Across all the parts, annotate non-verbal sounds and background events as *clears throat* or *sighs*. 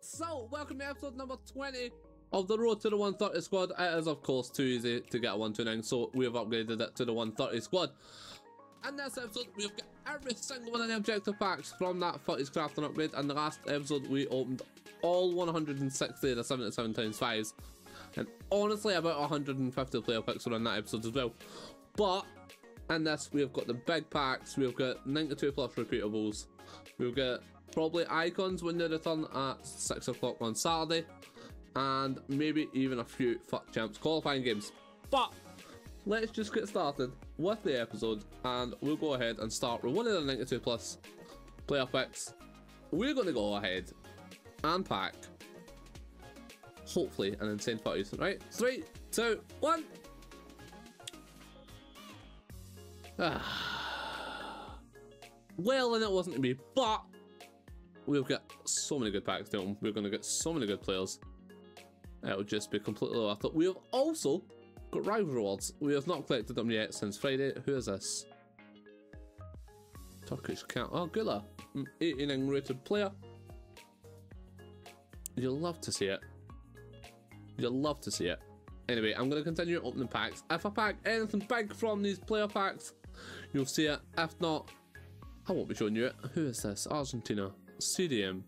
So welcome to episode number 20 of the Road to the 130 squad. It is, of course, too easy to get a 129, so we have upgraded it to the 130 squad. In this episode, we've got every single one of the objective packs from that Futties crafting upgrade. And the last episode, we opened all 160 of the 77 times 5s. And honestly, about 150 player picks were in that episode as well. But in this, we've got the big packs, we've got 92 plus repeatables, we've got probably icons when they return at 6 o'clock on Saturday, and maybe even a few FUT Champs qualifying games. But let's just get started with the episode, and we'll go ahead and start with one of the 92 plus player picks. We're going to go ahead and pack, hopefully, an insane Futties. Right? Three, two, one. *sighs* Well, and it wasn't to be, but we've got so many good packs to them. We're going to get so many good players. It'll just be completely worth it. We have also got rival rewards. We have not collected them yet since Friday. Who is this? Turkish cat. Oh, Güler. Mm, 89 rated player. You'll love to see it. You'll love to see it. Anyway, I'm going to continue opening packs. If I pack anything big from these player packs, you'll see it. If not, I won't be showing you it. Who is this? Argentina. CDM.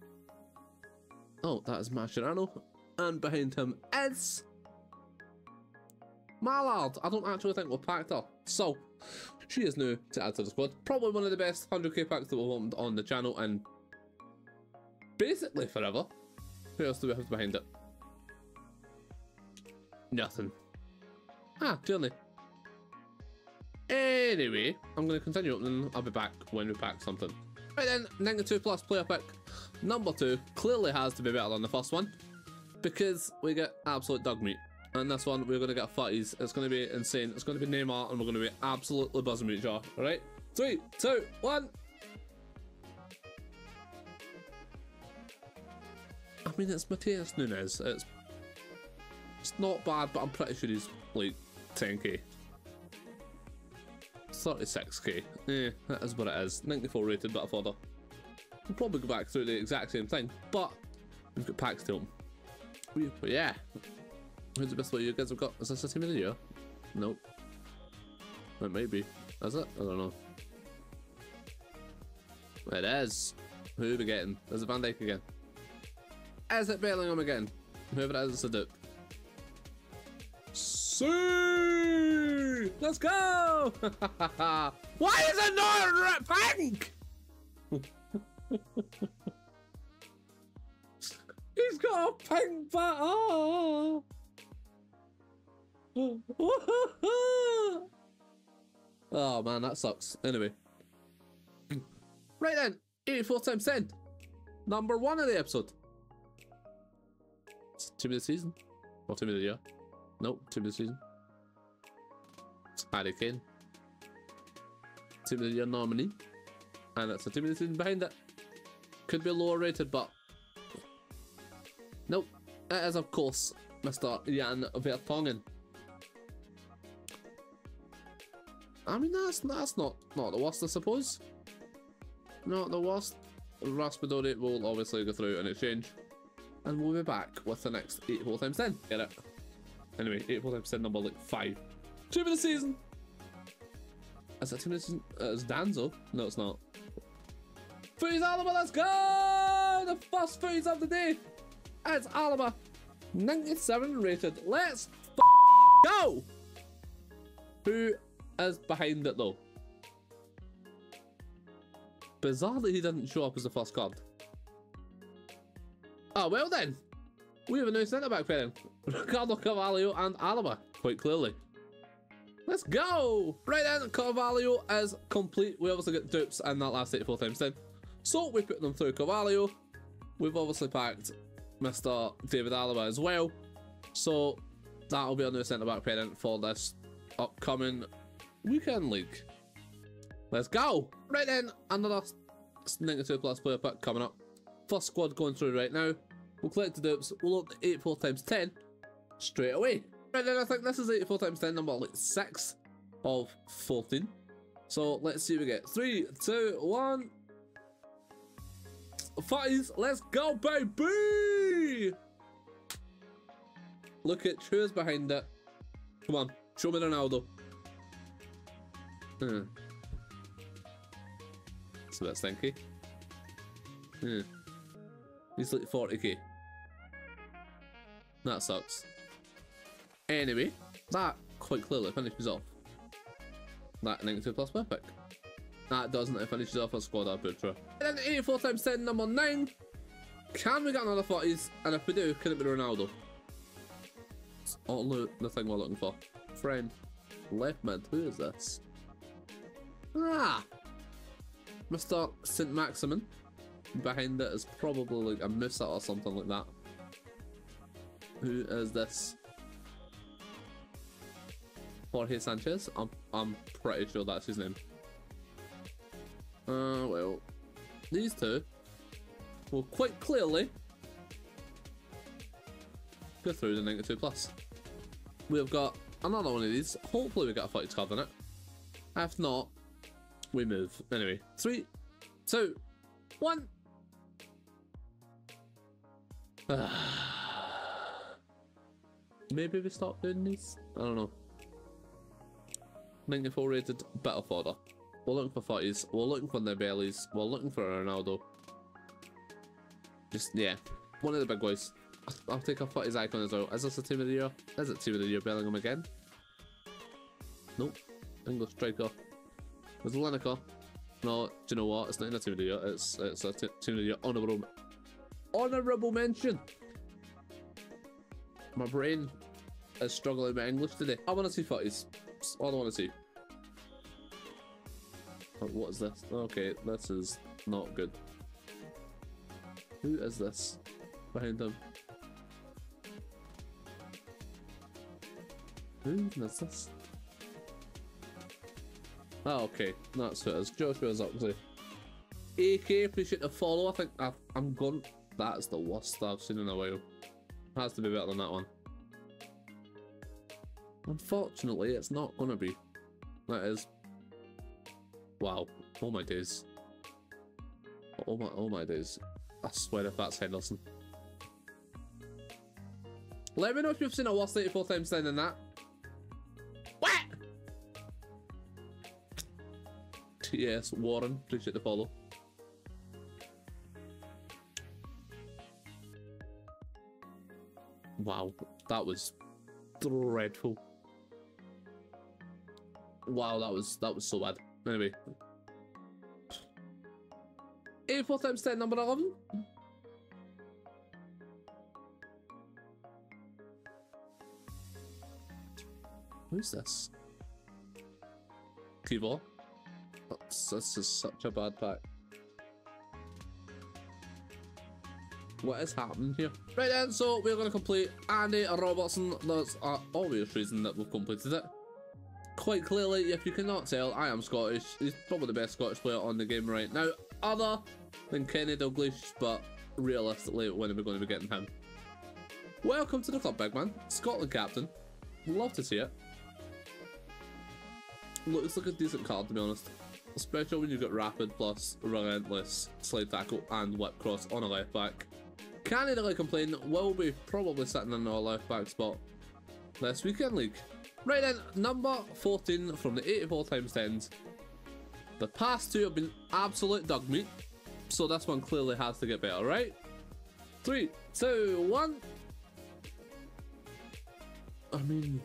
Oh, that is Mascherano. And behind him is... Mallard. I don't actually think we've packed her. So, she is new to add to the squad. Probably one of the best 100k packs that we've opened on the channel and basically forever. Who else do we have behind it? Nothing. Ah, Tierney. Anyway, I'm going to continue opening. I'll be back when we pack something. Right then, 92 plus player pick number two clearly has to be better than the first one because we get absolute dog meat. And this one, we're going to get 30s. It's going to be insane. It's going to be Neymar and we're going to be absolutely buzzing with each other. Alright? Three, two, one. I mean, it's Matheus Nunes. It's it's not bad, but I'm pretty sure he's like 10k. 36k. Eh, that is what it is. 94 rated, but thought We'll probably go back through the exact same thing, but we've got packs to them. But yeah. Who's the best player you guys have got? Is this a team of the year? Nope. It might be. Is it? I don't know. It is. Who are we getting? Is it Van Dijk again? Is it Bellingham again? Whoever it is, it's a dupe. See! Let's go! *laughs* Why is it not pink? *laughs* He's got a pink bat. *laughs* Oh. oh man, that sucks. Anyway. Right then, 84 times 10. Number one of the episode. It's of the season. Or of the year. Nope, of the season. It's Harry. Team of the year nominee. And season behind it. Could be lower rated, but nope. It is of course Mr. Jan Vertonghen. I mean that's that's not not the worst I suppose. Not the worst. Raspadori will obviously go through an exchange. And we'll be back with the next 8 4 times 10. Get it? Anyway, 8 4 times 10 number like 5. Team of the season! Is that team of the season? Uh, it's Danzo? No, it's not. Freeze Alaba, let's go! The first freeze of the day. It's Alaba. 97 rated. Let's go! Who is behind it though? Bizarrely, he didn't show up as the first card. Oh, well then. We have a new centre back pairing. *laughs* Ricardo Carvalho and Alaba, quite clearly. Let's go! Right then, Carvalho is complete. We obviously get dupes in that last 84 times 10. So we put them through Carvalho. We've obviously packed Mr. David Alaba as well. So that'll be our new centre back pairing for this upcoming weekend league. Let's go! Right then, another 92 plus player pick coming up. First squad going through right now. We'll collect the dupes. We'll look 84 times 10 straight away. Right then, I think this is 84 times 10 number like 6 of 14. So let's see what we get. 3, 2, 1. Futties, let's go, baby! Look at who's behind it. Come on, show me Ronaldo. Hmm. It's a bit stinky. Hmm. He's like 40k. That sucks. Anyway, that quite clearly finishes off that 92 plus pick. That doesn't, it finishes off a squad up ultra. And then 84 times 10, number 9. Can we get another 40s? And if we do, can it be Ronaldo? It's all the thing we're looking for. Friend. Left mid. Who is this? Ah! Mr. St. Maximin. Behind it is probably like a Musa or something like that. Who is this? Jorge Sanchez? I'm, I'm pretty sure that's his name. Uh, well, these two will quite clearly go through the 92 plus. We've got another one of these. Hopefully we get a fight card in it. If not, we move. Anyway, three, two, one. *sighs* Maybe we stop doing these? I don't know. 94 rated better fodder. We're looking for 40s. We're looking for their bellies. We're looking for Ronaldo. Just, yeah. One of the big boys. I'll take a 40s icon as well. Is this a team of the year? Is it team of the year Bellingham again? Nope. English striker. Was Lineker. No, do you know what? It's not in a team of the year. It's, it's a team of the year honourable, honourable mention. My brain is struggling with English today. I want to see 40s. That's all I want to see. What is this? Okay, this is not good. Who is this behind him? Who is this? Oh, okay, that's who it is. Joshua's Oxley. AK, appreciate the follow. I think I, I'm going. That's the worst I've seen in a while. Has to be better than that one. Unfortunately, it's not gonna be. That is. Wow. Oh my days. Oh my, oh my days. I swear if that's Henderson. Let me know if you've seen a worse 84 times 10 than that. What? Yes, Warren, appreciate the follow. Wow, that was dreadful. Wow, that was that was so bad. Anyway. 84 times 10, number 11. Who's this? Kivo? That's, this is such a bad pack. What is happening here? Right then, so we're going to complete Andy Robertson. That's uh, obvious reason that we've completed it quite clearly, if you cannot tell, I am Scottish. He's probably the best Scottish player on the game right now, other than Kenny Dalglish, but realistically, when are we going to be getting him? Welcome to the club, big man. Scotland captain. Love to see it. Looks like a decent card, to be honest. Especially when you've got rapid plus relentless slide tackle and whip cross on a left back. Can't really complain, will be probably sitting in our left back spot this weekend league. Right then, number 14 from the 84 times 10s. The past two have been absolute dog meat, so this one clearly has to get better, right? Three, two, one. I mean...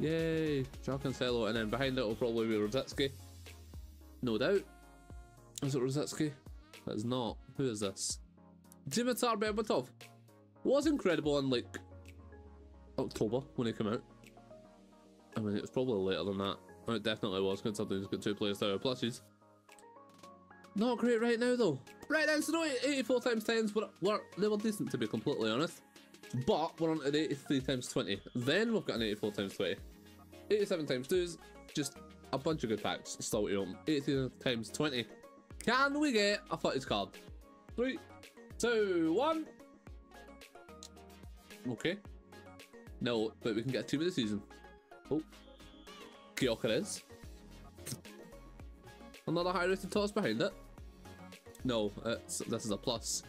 Yay, Joao Cancelo, and then behind it will probably be Rosicky. No doubt. Is it Rosicky? That is not. Who is this? Dimitar Berbatov was incredible in like October when he came out. I mean, it was probably later than that. Oh, it definitely was, considering he's got two players there. Plus, he's not great right now, though. Right then, so no, 84 times 10s, but were, they were decent, to be completely honest. But we're on an 83 times 20. Then we've got an 84 times 20. 87 times 2s, just a bunch of good packs still to open. 83 times 20. Can we get a Futties card? Three, two, one. Okay. No, but we can get a team of the season. Oh. Gyökeres. Another high rated toss behind it. No, this is a plus.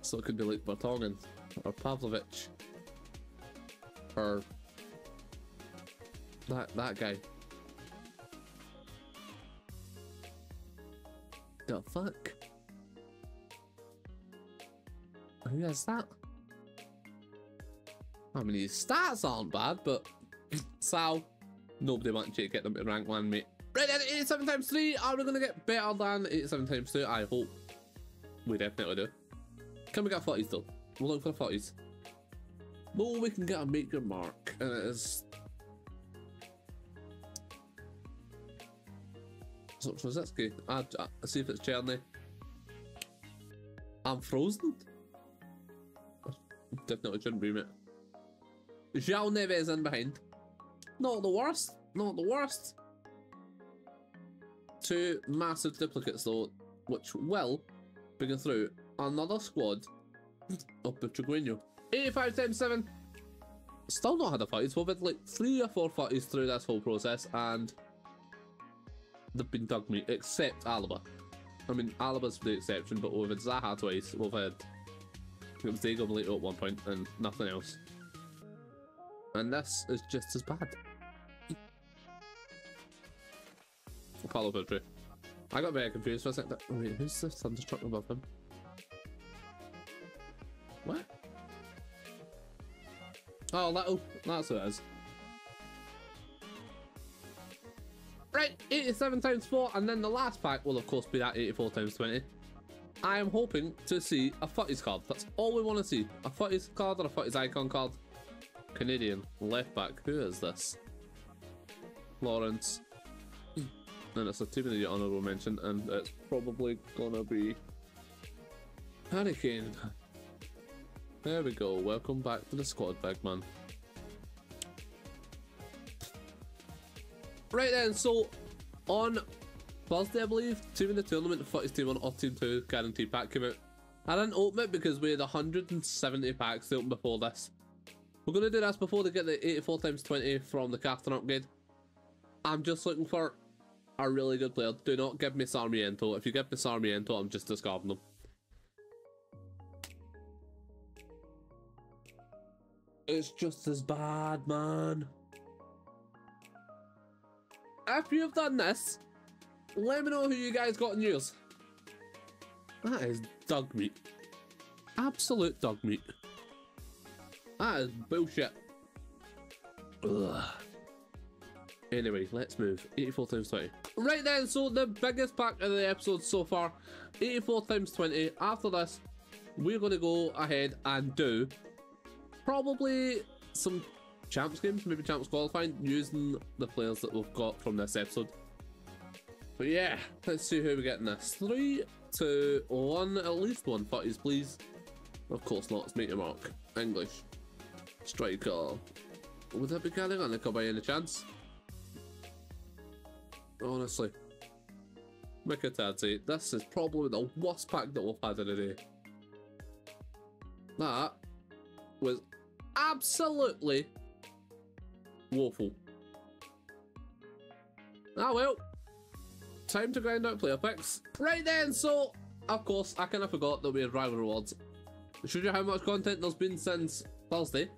So it could be like Vertonghen or Pavlovich or that that guy. The fuck? Who is that? I mean, his stats aren't bad, but *laughs* Sal, nobody wants you to get them to rank one, mate. Right then, 87 times 3, are we going to get better than 87 times 2? I hope we definitely do. Can we get 40s though? We're looking for 40s. Well, we can get a make mark, and it is. So Trozetsky, I, I uh, see if it's Cherny. I'm frozen. Definitely shouldn't be, mate. João Neves in behind. Not the worst. Not the worst. Two massive duplicates though, which will bring through another squad *laughs* of Butragueño. 85 times 7. Still not had a fight. We've had like three or four fights through this whole process and they've been dug me, except Alaba. I mean, Alaba's the exception, but we've had Zaha twice. We've had it was Diego Milito at one point and nothing else. And this is just as bad. Apollo Pedro. I got very confused for a second. Wait, who's the Thunderstruck above him? What? Oh, that, oh, that's who it is. Right, 87 times 4, and then the last pack will of course be that 84 times 20. I am hoping to see a Futties card. That's all we want to see. A Futties card or a Futties icon card. Canadian left back. Who is this? Lawrence. *clears throat* And it's a of the honourable mention, and it's probably gonna be Hurricane. There we go. Welcome back to the squad, big man. Right then, so on Thursday, I believe, Team in the Tournament, Futties Team 1 or Team 2 guaranteed pack came out. I didn't open it because we had 170 packs to open before this. We're going to do this before they get the 84 times 20 from the Captain upgrade. I'm just looking for a really good player. Do not give me Sarmiento. If you give me Sarmiento, I'm just discarding them. It's just as bad, man. After you've done this, let me know who you guys got in yours. That is dog meat. Absolute dog meat. That is bullshit. Ugh. Anyway, let's move. 84 times 20. Right then, so the biggest pack of the episode so far, 84 times 20. After this, we're going to go ahead and do probably some champs games, maybe champs qualifying, using the players that we've got from this episode. But yeah, let's see who we get in this. Three, two, one, at least one Futties, please. Of course not, it's Meteor Mark. English. Striker. Would that be Galliganica by any chance? Honestly. Mikatati, this is probably the worst pack that we've had in a day. That was absolutely woeful. Ah well. Time to grind out player picks. Right then, so of course I kind of forgot that we had rival rewards. Show you how much content there's been since Thursday.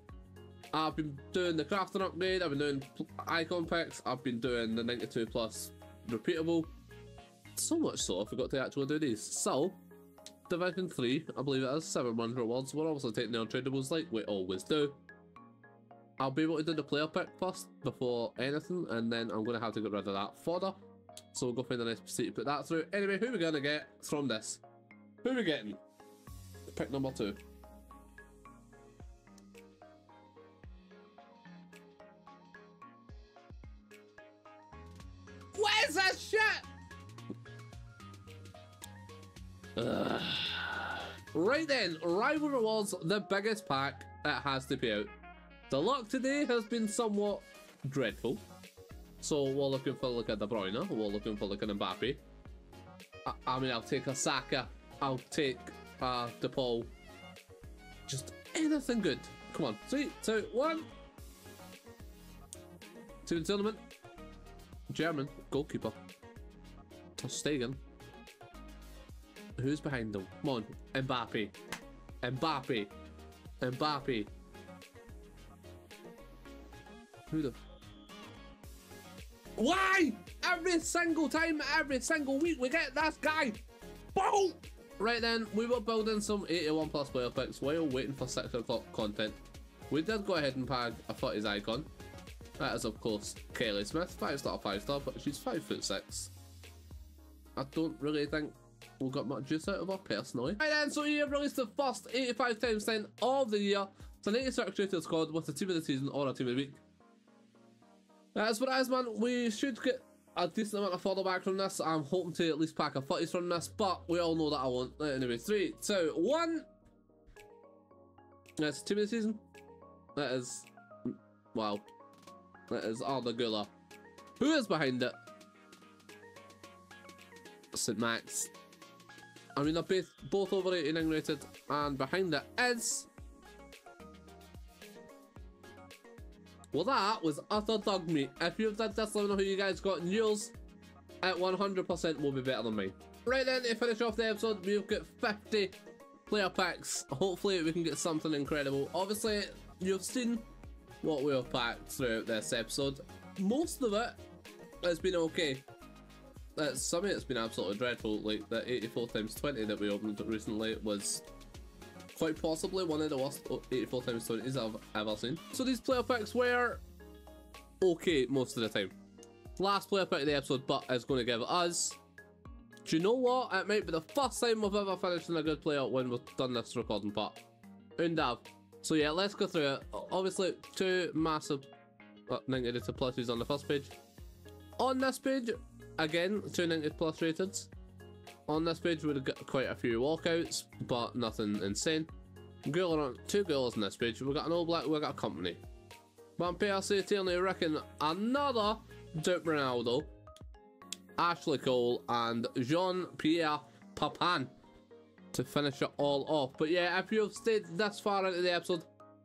I've been doing the crafting upgrade, I've been doing icon picks, I've been doing the 92 plus repeatable. So much so I forgot to actually do these. So, Division 3, I believe it is, 7 run rewards. We're obviously taking the untradables like we always do. I'll be able to do the player pick first before anything, and then I'm going to have to get rid of that fodder. So we'll go find a nice seat to put that through. Anyway, who are we going to get from this? Who are we getting? Pick number two. Where's that shit? *sighs* Right then, Rival Rewards, the biggest pack that has to be out. The luck today has been somewhat dreadful. So we're looking for like a De Bruyne, we're looking for like an Mbappe. I, I mean, I'll take a Saka, I'll take uh, DePaul. Just anything good. Come on, three, two, one. To the tournament. German goalkeeper. Stegen. Who's behind them? Come on, Mbappe. Mbappe. Mbappe. Who the? Why? Every single time, every single week, we get that guy. Boom! Right then, we were building some 81 plus player picks while waiting for 6 o'clock content. We did go ahead and tag a Futties icon. That is, of course, Kelly Smith, 5 star, 5 star, but she's 5 foot 6. I don't really think we got much use out of her personally. Right then, so we have released the first 85 times 10 of the year. An 86 rated squad with a team of the season or a team of the week. That's what it is, man. We should get a decent amount of follow back from this. I'm hoping to at least pack a Futties from this, but we all know that I won't. Anyway, three, two, one. That's two the season. That is, wow. That is Arda Güler. Who is behind it? St. Max. I mean, they're both, both over 89 rated, and behind it is. Well, that was utter dog meat. If you've done this, let me know who you guys got. And yours at 100% will be better than me. Right then, to finish off the episode, we've got 50 player packs. Hopefully, we can get something incredible. Obviously, you've seen what we've packed throughout this episode. Most of it has been okay. Uh, some of it's been absolutely dreadful, like the 84 times 20 that we opened recently was quite possibly one of the worst 84 times 20s I've ever seen. So these player picks were okay most of the time. Last player pick of the episode, but it's going to give us. Do you know what? It might be the first time we've ever finished in a good player when we've done this recording part. Undav. So yeah, let's go through it. Obviously, two massive uh, 90 pluses on the first page. On this page, again, two 90 plus rated. On this page, we've got quite a few walkouts, but nothing insane. Girl on two girls on this page. We've got an all black, we've got a company. Van Persie, Tierney, reckon another Duke Ronaldo, Ashley Cole, and Jean Pierre Papin to finish it all off. But yeah, if you've stayed this far into the episode,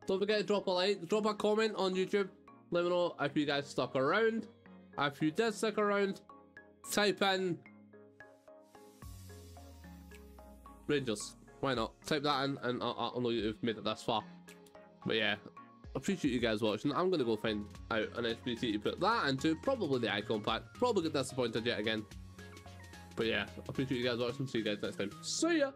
don't forget to drop a like, drop a comment on YouTube. Let me know if you guys stuck around. If you did stick around, type in Rangers. Why not? Type that in and I'll, I'll know you've made it this far. But yeah, appreciate you guys watching. I'm going to go find out an SBC to put that into. Probably the icon pack. Probably get disappointed yet again. But yeah, appreciate you guys watching. See you guys next time. See ya!